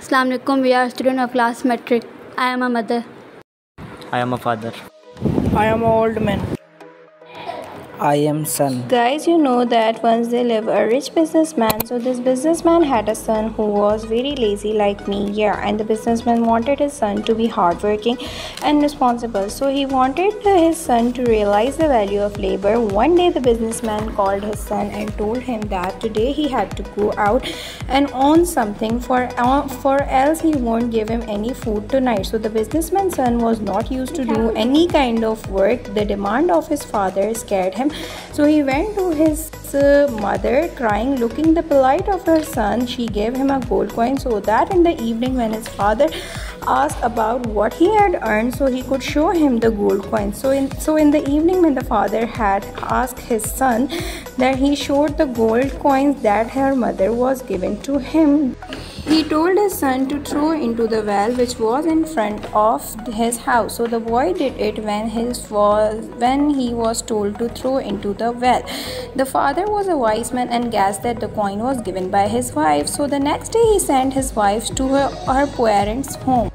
Assalamualaikum. We are student of class matric. I am a mother. I am a father. I am an old man. I am son. Guys, you know that once they live a rich businessman. So this businessman had a son who was very lazy like me. Yeah, and the businessman wanted his son to be hardworking and responsible. So he wanted his son to realize the value of labor. One day the businessman called his son and told him that today he had to go out and own something for uh, for else he won't give him any food tonight. So the businessman's son was not used to do any kind of work. The demand of his father scared him so he went to his uh, mother crying looking the plight of her son. She gave him a gold coin so that in the evening when his father asked about what he had earned so he could show him the gold coin so in so in the evening when the father had asked his son that he showed the gold coins that her mother was given to him he told his son to throw into the well which was in front of his house. So the boy did it when his was when he was told to throw into the well. The father was a wise man and guessed that the coin was given by his wife. So the next day he sent his wife to her, her parents' home.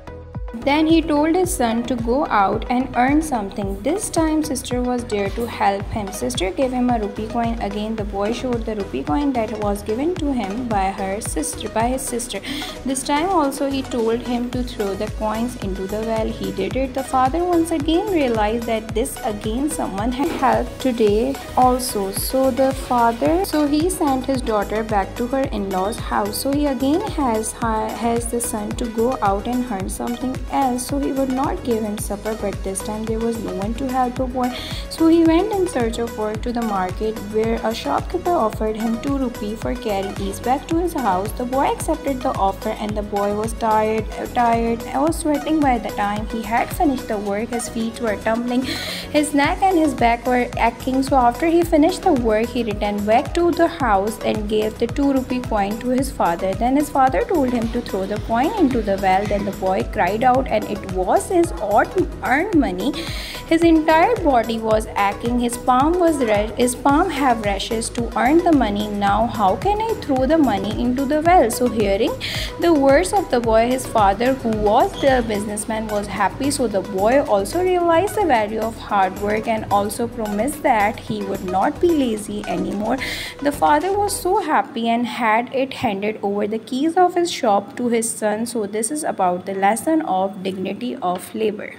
Then he told his son to go out and earn something. This time sister was there to help him. Sister gave him a rupee coin. Again the boy showed the rupee coin that was given to him by her sister by his sister. This time also he told him to throw the coins into the well. He did it. The father once again realized that this again someone had helped today also. So the father so he sent his daughter back to her in-laws house. So he again has has the son to go out and earn something else so he would not give him supper but this time there was no one to help the boy so he went in search of work to the market where a shopkeeper offered him 2 rupee for carrying these back to his house. The boy accepted the offer and the boy was tired tired. Was sweating by the time he had finished the work. His feet were tumbling. His neck and his back were aching. So after he finished the work he returned back to the house and gave the 2 rupee coin to his father. Then his father told him to throw the coin into the well. Then the boy cried out and it was his odd earned money his entire body was aching. His palm was red his palm have rashes to earn the money. Now how can i throw the money into the well? So hearing the words of the boy his father who was the businessman was happy. So the boy also realized the value of hard work and also promised that he would not be lazy anymore. The father was so happy and had it handed over the keys of his shop to his son. So this is about the lesson of dignity of labor